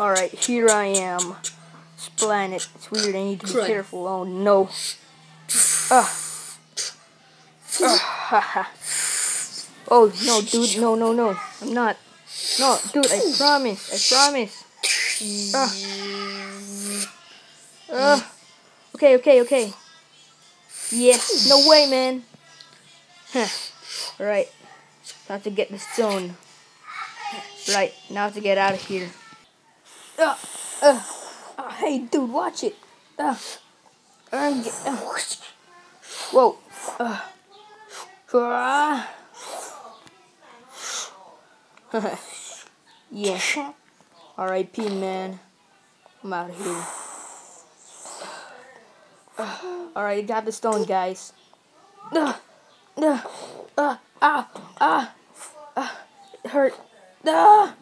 Alright, here I am. This planet. It's weird, I need to be Crud. careful. Oh no. Ah. Ah, oh no, dude, no, no, no. I'm not. No, dude, I promise. I promise. Ah. Ah. Okay, okay, okay. Yes, no way, man. Huh. Alright. Time to get the stone. Right, now to get out of here. Uh, uh, uh, hey, dude, watch it. Uh, uh, uh, whoa. Uh, ah. yeah. R.I.P. man. I'm out of here. Alright, got the stone, guys. Uh, uh, uh, ah, ah, ah, it hurt. Ah.